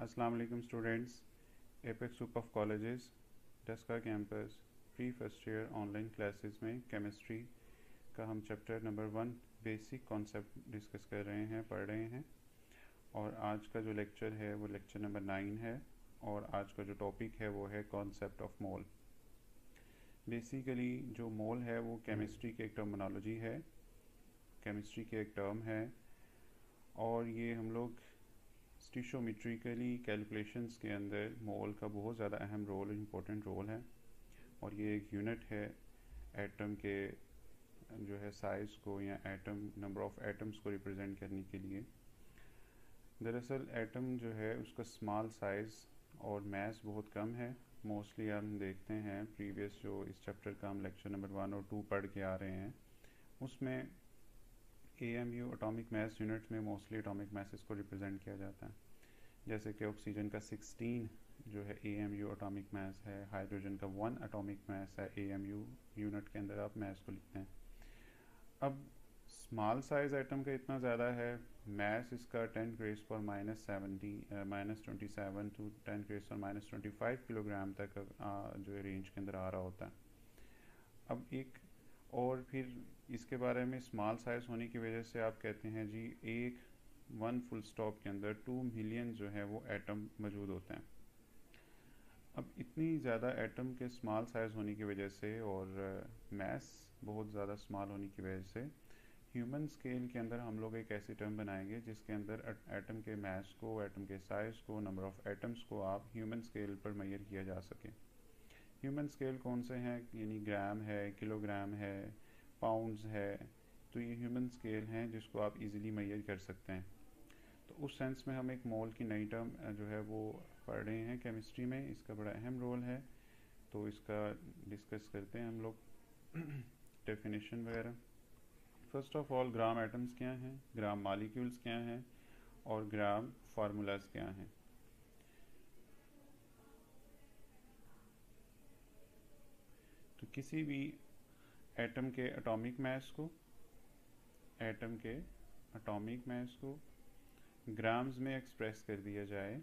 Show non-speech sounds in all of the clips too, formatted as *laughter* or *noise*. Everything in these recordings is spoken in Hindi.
अस्सलाम वालेकुम students, Apex group of colleges, Daska campus, pre first year online classes में केमिस्ट्री का हम chapter number one basic concept discuss कर रहे हैं, पढ़ रहे हैं। और आज का जो लेक्चर है, वो लेक्चर नंबर नाइन है और आज का जो टॉपिक है, वो है कॉन्सेप्ट ऑफ़ मोल। बेसिकली जो मोल है, वो केमिस्ट्री की एक टर्मिनोलॉजी है, केमिस्ट्री की एक टर्म है और ये हम लोग स्टिशोमेट्रिकली कैलकुलेशंस के अंदर मोल का बहुत ज़्यादा अहम रोल इम्पोर्टेंट रोल है। और ये एक यूनिट है एटम के जो है साइज़ को या एटम नंबर ऑफ़ एटम्स को रिप्रेजेंट करने के लिए। दरअसल एटम जो है उसका स्मॉल साइज़ और मैस बहुत कम है। मोस्टली हम देखते हैं प्रीवियस जो इस चैप्टर का हम लेक्चर नंबर वन और टू पढ़ के आ रहे हैं। उसमें A M U atomic mass unit में मोस्टली अटोमिक मैसेस को रिप्रेजेंट किया जाता है। जैसे कि ऑक्सीजन का 16 जो है A M U atomic mass है हाइड्रोजन का वन अटोमिक मैस है ए एम यू यूनिट के अंदर आप मैस को लिखते हैं। अब स्मॉल साइज़ आइटम का इतना ज़्यादा है मैस इसका टेन ग्रेस पर minus seventy minus twenty seven to ten raise पर माइनस ट्वेंटी फाइव किलोग्राम तक आ, जो रेंज के अंदर आ रहा होता है। अब एक और फिर इसके बारे में स्मॉल साइज़ होने की वजह से आप कहते हैं, जी, एक वन फुल स्टॉप के अंदर टू मिलियन जो है वो एटम मौजूद होते हैं। अब इतनी ज़्यादा एटम के स्मॉल साइज़ होने की वजह से और मैस बहुत ज़्यादा स्मॉल होने की वजह से ह्यूमन स्केल के अंदर हम लोग एक ऐसी टर्म बनाएँगे जिसके अंदर एटम के मैस को एटम के साइज़ को नंबर ऑफ़ एटम्स को आप ह्यूमन स्केल पर मैयर किया जा सके। ह्यूमन स्केल कौन से हैं? यानी ग्राम है किलोग्राम है पाउंड्स है तो ये ह्यूमन स्केल हैं जिसको आप इजीली मैयर कर सकते हैं। तो उस सेंस में हम एक मोल की नई टर्म जो है वो पढ़ रहे हैं केमिस्ट्री में, इसका बड़ा अहम रोल है। तो इसका डिस्कस करते हैं हम लोग *clears throat* डेफिनेशन वगैरह। First of all gram atoms क्या हैं? ग्राम मालिक्यूल्स क्या हैं? और ग्राम फार्मूलाज क्या हैं? तो किसी भी एटम के एटॉमिक मैस को एटम के एटॉमिक मैस को ग्राम्स में एक्सप्रेस कर दिया जाए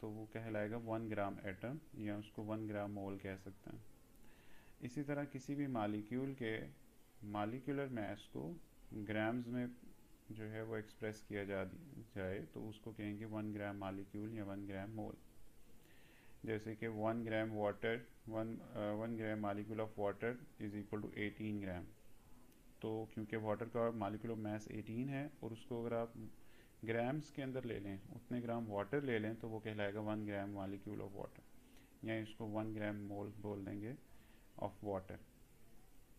तो वो कहलाएगा वन ग्राम एटम या उसको वन ग्राम मोल कह सकते हैं। इसी तरह किसी भी मालिक्यूल के मालिकुलर मैस को ग्राम्स में जो है वो एक्सप्रेस किया जा, जाए तो उसको कहेंगे वन ग्राम मालिक्यूल या वन ग्राम मोल जैसे कि one gram water one one gram molecule of water is equal to eighteen gram. तो क्योंकि वाटर का मालिक्यूल ऑफ़ मैस एटीन है, और उसको अगर आप ग्राम्स के अंदर ले लें, उतने ग्राम वाटर ले लें तो वो कहलाएगा one gram molecule of water या इसको वन ग्राम मोल बोल देंगे ऑफ़ वाटर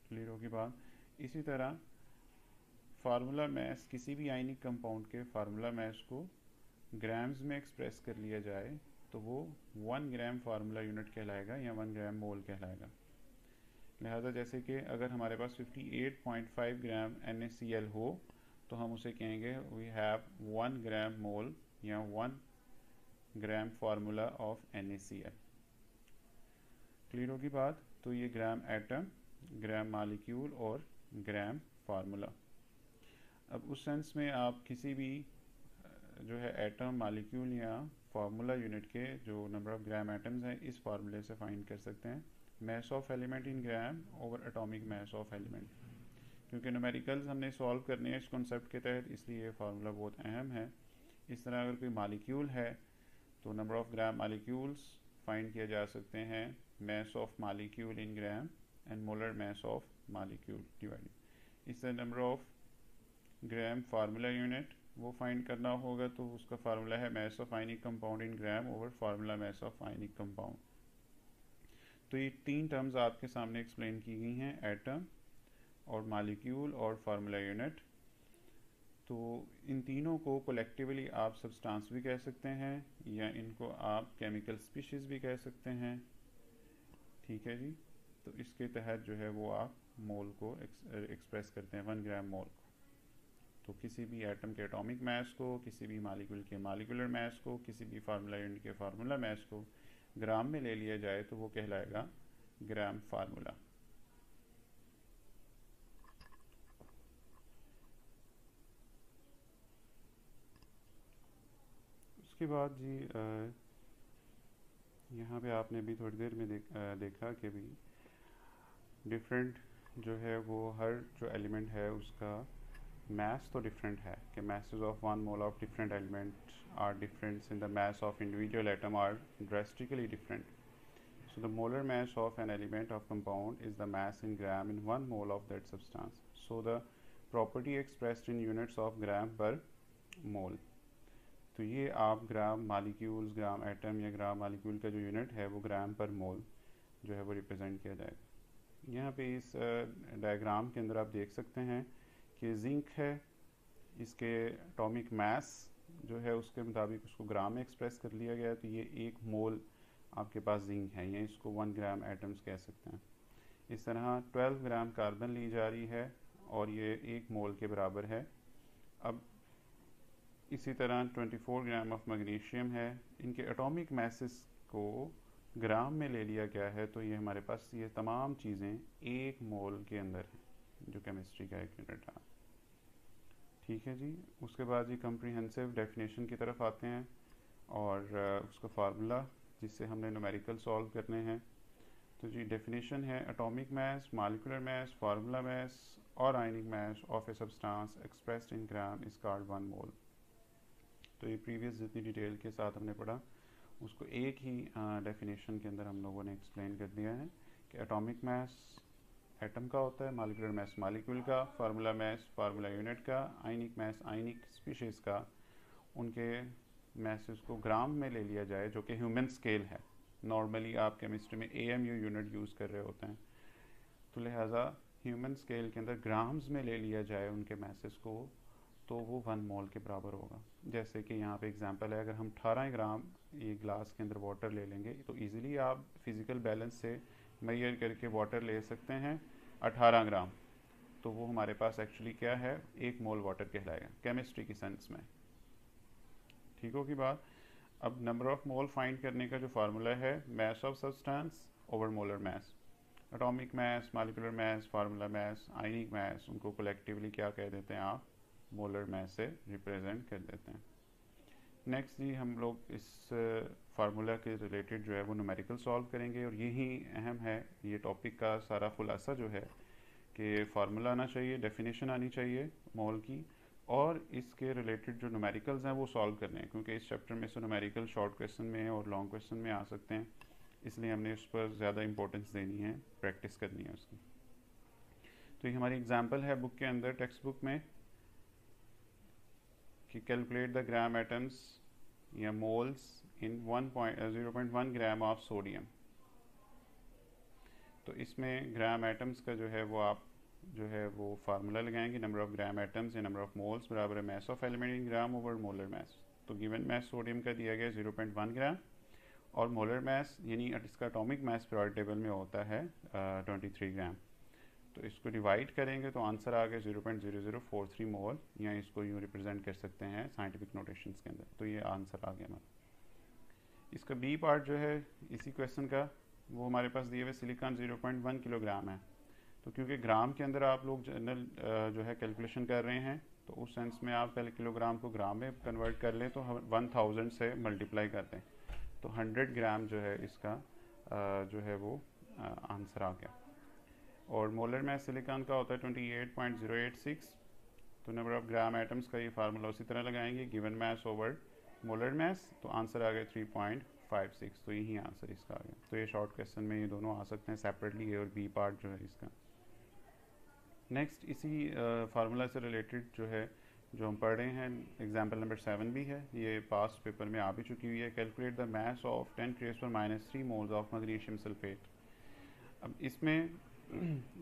क्लियर होगी बात? इसी तरह फार्मूला मैस किसी भी आयनिक कंपाउंड के फार्मूला मैस को ग्राम्स में एक्सप्रेस कर लिया जाए तो वो वन ग्राम फार्मूला यूनिट कहलाएगा या वन ग्राम मोल कहलाएगा। लिहाजा जैसे कि अगर हमारे पास 58.5 ग्राम NaCl हो तो हम उसे कहेंगे we have one gram mole या one gram formula of NaCl clear होगी बात तो ये ग्राम एटम ग्राम मालिक्यूल और ग्राम फार्मूला अब उस सेंस में आप किसी भी, जो है एटम मालिक्यूल या फार्मूला यूनिट के जो नंबर ऑफ़ ग्राम एटम्स हैं, इस फार्मूले से फाइंड कर सकते हैं। Mass of element in gram over atomic mass of element क्योंकि न्यूमेरिकल्स हमने सॉल्व करने हैं इस कॉन्सेप्ट के तहत, इसलिए ये फार्मूला बहुत अहम है। इस तरह अगर कोई मालिक्यूल है तो number of gram molecules find किया जा सकते हैं। Mass of molecule in gram and molar mass of molecule divided इस तरह number of gram formula unit वो फाइंड करना होगा तो उसका फार्मूला है mass of ionic compound in gram over formula mass of ionic compound तो ये तीन टर्म्स आपके सामने एक्सप्लेन की गई हैं एटम और मालिक्यूल और फार्मूला यूनिट तो इन तीनों को कलेक्टिवली आप सब्सटेंस भी कह सकते हैं या इनको आप केमिकल स्पीशीज़ भी कह सकते हैं। ठीक है जी? तो इसके तहत जो है वो आप मोल को एक्सप्रेस करते हैं वन ग्राम मोल को। तो किसी भी एटम के एटॉमिक मैस को किसी भी मालिक्यूल के मालिकुलर मैस को किसी भी फार्मूला यूनिट के फार्मूला मैस को ग्राम में ले लिया जाए तो वो कहलाएगा ग्राम फार्मूला उसके बाद जी यहाँ पे आपने भी थोड़ी देर में देख, आ, देखा कि भी डिफरेंट जो है वो हर जो एलिमेंट है उसका मैस तो डिफरेंट है, कि masses of one mole of different element are different in the mass of individual atom are drastically different so the molar mass of an element of compound is the mass in gram in one mole of that substance so the property expressed in units of gram per mole तो ये आप ग्राम मालिक्यूल्स ग्राम एटम या ग्राम मालिक्यूल का जो यूनिट है, वो ग्राम पर मोल जो है वो रिप्रजेंट किया जाएगा। यहाँ पे इस डायग्राम के अंदर आप देख सकते हैं कि जिंक है इसके एटॉमिक मास जो है उसके मुताबिक उसको ग्राम में एक्सप्रेस कर लिया गया तो ये एक मोल आपके पास जिंक है, या इसको वन ग्राम एटम्स कह सकते हैं। इस तरह 12 ग्राम कार्बन ली जा रही है और ये एक मोल के बराबर है। अब इसी तरह 24 ग्राम ऑफ़ मैग्नीशियम है। इनके एटॉमिक मैसेस को ग्राम में ले लिया गया है तो ये हमारे पास ये तमाम चीज़ें एक मोल के अंदर हैं, जो केमिस्ट्री का एक यूनिट है ठीक है जी। उसके बाद जी कम्प्रीहेंसिव डेफिनेशन की तरफ़ आते हैं और उसका फार्मूला जिससे हमने न्यूमेरिकल सॉल्व करने हैं। तो जी डेफिनेशन है atomic mass molecular mass formula mass और ionic mass of a substance expressed in gram is called one mole तो ये प्रीवियस जितनी डिटेल के साथ हमने पढ़ा, उसको एक ही डेफिनेशन के अंदर हम लोगों ने एक्सप्लेन कर दिया है कि एटॉमिक मैस एटम का होता है मालिकुलर मैस मालिक्यूल का फार्मूला मैस फार्मूला यूनिट का आइनिक मैस आइनिक स्पीशीज़ का। उनके मैसेज को ग्राम में ले लिया जाए, जो कि ह्यूमन स्केल है। नॉर्मली आप केमिस्ट्री में A M U unit use कर रहे होते हैं। तो लिहाजा ह्यूमन स्केल के अंदर ग्राम्स में ले लिया जाए उनके मैसेज को तो वो वन मोल के बराबर होगा। जैसे कि यहाँ पे एग्जांपल है, अगर हम 18 ग्राम ये ग्लास के अंदर वाटर ले लेंगे तो इजीली आप फ़िज़िकल बैलेंस से मैयर करके वाटर ले सकते हैं। 18 ग्राम। तो वो हमारे पास एक्चुअली क्या है? एक मोल वाटर कहलाएगा। केमिस्ट्री की सेंस में। ठीक होगी बात? अब नंबर ऑफ़ मोल फाइंड करने का जो फार्मूला है mass of substance over molar mass atomic mass molecular mass formula mass ionic mass उनको कलेक्टिवली क्या कह देते हैं आप? मोलर मैस से रिप्रेजेंट कर देते हैं। नेक्स्ट जी हम लोग इस फार्मूला के रिलेटेड जो है वो न्यूमेरिकल सॉल्व करेंगे और यही अहम है, ये टॉपिक का सारा खुलासा जो है कि फार्मूला आना चाहिए डेफिनेशन आनी चाहिए मॉल की और इसके रिलेटेड जो न्यूमेरिकल्स हैं वो सॉल्व करने हैं, क्योंकि इस चैप्टर में से न्यूमेरिकल शॉर्ट क्वेश्चन में और लॉन्ग क्वेश्चन में आ सकते हैं, इसलिए हमने उस पर ज़्यादा इंपॉर्टेंस देनी है प्रैक्टिस करनी है उसकी। तो ये हमारी एग्ज़ाम्पल है बुक के अंदर टेक्स्ट बुक में, कि कैलकुलेट द ग्राम एटम्स या moles point one gram of sodium तो इसमें ग्राम एटम्स का जो है वो आप, जो है वो फार्मूला लगाएँगे नंबर ऑफ़ ग्राम एटम्स या नंबर ऑफ़ मोल्स बराबर है mass of element in gram over molar mass तो गिवन मैस सोडियम का दिया गया ज़ीरो पॉइंट वन ग्राम और मोलर मैस यानी इसका अटोमिक मैस प्योर टेबल में होता है ट्वेंटी थ्री ग्राम तो इसको डिवाइड करेंगे तो आंसर आ गया zero point zero zero four three mole या इसको यूँ रिप्रेजेंट कर सकते हैं साइंटिफिक नोटेशन के अंदर। तो ये आंसर आ गया हमारा। इसका बी पार्ट जो है, इसी क्वेश्चन का, वो हमारे पास दिए हुए silicon zero point one kilogram है। तो क्योंकि ग्राम के अंदर आप लोग जनरल जो है कैलकुलेशन कर रहे हैं तो उस सेंस में आप पहले किलोग्राम को ग्राम में कन्वर्ट कर लें तो वन थाउज़ेंड से मल्टीप्लाई कर दें तो हंड्रेड ग्राम जो है इसका जो है वो आंसर आ गया। और मोलर मैथ सिलिकॉन का होता है twenty eight point zero eight six तो नंबर ऑफ़ ग्राम एटम्स का ये फार्मूला उसी तरह लगाएँगे given mass over molar mass तो आंसर आ गया थ्री पॉइंट फाइव सिक्स तो यही आंसर इसका आ गया तो ये शॉर्ट क्वेश्चन में ये दोनों आ सकते हैं सेपरेटली ए और बी पार्ट जो है इसका। नेक्स्ट इसी फार्मूला से रिलेटेड जो है, जो हम पढ़ रहे हैं एग्ज़ाम्पल नंबर सेवन भी है। ये पास्ट पेपर में आ भी चुकी हुई है। Calculate the mass of ten raise पर minus three moles of magnesium sulphate अब इसमें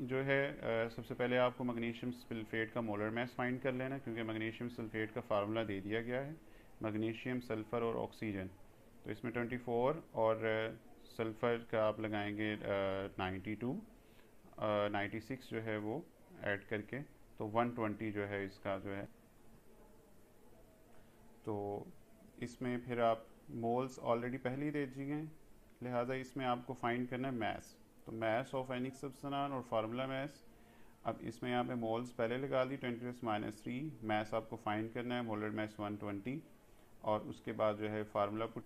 जो है सबसे पहले आपको मैग्नीशियम सल्फेट का मोलर मैस फाइंड कर लेना, क्योंकि मैग्नीशियम सल्फेट का फार्मूला दे दिया गया है। मैग्नीशियम, सल्फ़र और ऑक्सीजन। तो इसमें 24 और सल्फ़र का आप लगाएँगे नाइन्टी टू नाइन्टी सिक्स जो है वो ऐड करके तो 120 जो है इसका जो है। तो इसमें फिर आप मोल्स ऑलरेडी पहले ही दे दिए लिहाजा इसमें आपको फाइंड करना है मैथ तो मैस ऑफ़ एनिक सब्सनान और फार्मूला मैस। अब इसमें यहाँ पे मोल्स पहले लगा दी ten plus minus three, mass आपको फाइंड करना है, मोलर मैस वन ट्वेंटी। और उसके बाद जो है फार्मूला पुट।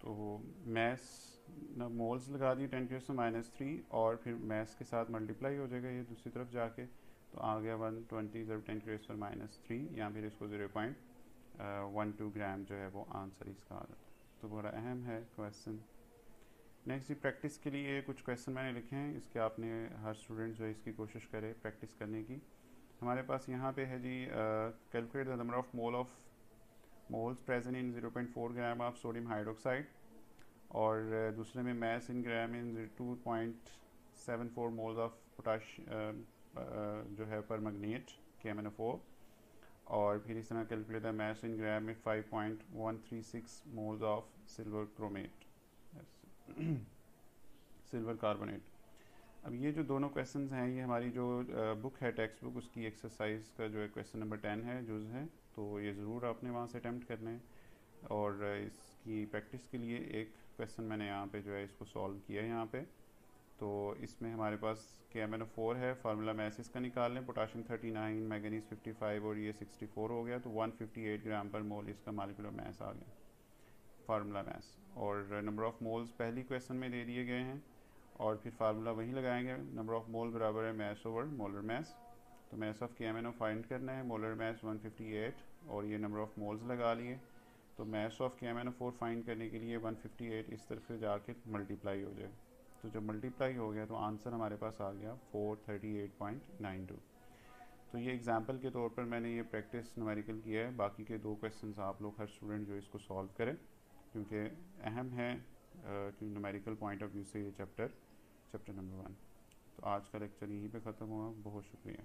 तो मैस मोल्स लगा दिए टेन के माइनस थ्री और फिर मैस के साथ मल्टीप्लाई हो जाएगा ये दूसरी तरफ़ जाके। तो आ गया वन ट्वेंटी जब टेन के माइनस थ्री या फिर इसको zero point one two gram जो है वो आंसर इसका आ जाता है। तो बड़ा अहम है क्वेश्चन नेक्स्ट जी प्रैक्टिस के लिए कुछ क्वेश्चन मैंने लिखे हैं, इसके आपने हर स्टूडेंट जो है इसकी कोशिश करे प्रैक्टिस करने की। हमारे पास यहाँ पे है जी calculate the number of mole of moles present in 0.4 gram of sodium hydroxide और दूसरे में mass in gram in 2.74 moles of potash जो है पर मैग्नेट के एम और फिर इस तरह calculate the mass in gram में 5.136 moles of silver chromate silver carbonate अब ये जो दोनों क्वेश्चंस हैं, ये हमारी जो बुक है टेक्स्ट बुक उसकी एक्सरसाइज का जो है क्वेश्चन नंबर टेन है जुज है तो ये ज़रूर आपने वहाँ से अटैम्प्ट करना है। और इसकी प्रैक्टिस के लिए एक क्वेश्चन मैंने यहाँ पे जो है इसको सॉल्व किया है यहाँ पे। तो इसमें हमारे पास के एम एन फोर है फार्मूला मैस इसका निकाल लें potassium thirty nine manganese fifty five और ये सिक्सटी फोर हो गया तो one fifty eight gram per मोल इसका मालिकुलर मैस आ गया फार्मूला मैस और नंबर ऑफ़ मोल्स पहली क्वेश्चन में दे दिए गए हैं। और फिर फार्मूला वहीं लगाएँगे। नंबर ऑफ़ मोल बराबर है मैस ओवर मोलर मैस। तो mass of K M N O find करना है। मोलर मैस 158 और ये नंबर ऑफ़ मोल्स लगा लिए। तो mass of K M N O find करने के लिए 158 इस तरफ़ से जाके मल्टीप्लाई हो जाए। तो जब मल्टीप्लाई हो गया तो आंसर हमारे पास आ गया 438.92 तो ये एग्ज़ाम्पल के तौर पर मैंने ये प्रैक्टिस नमेरिकल किया है। बाकी के दो क्वेश्चन आप लोग, हर स्टूडेंट जो इसको सॉल्व करें। क्योंकि अहम है कि न्यूमेरिकल पॉइंट ऑफ़ व्यू से ये चैप्टर चैप्टर नंबर वन तो आज का लेक्चर यहीं पे ख़त्म हुआ। बहुत शुक्रिया।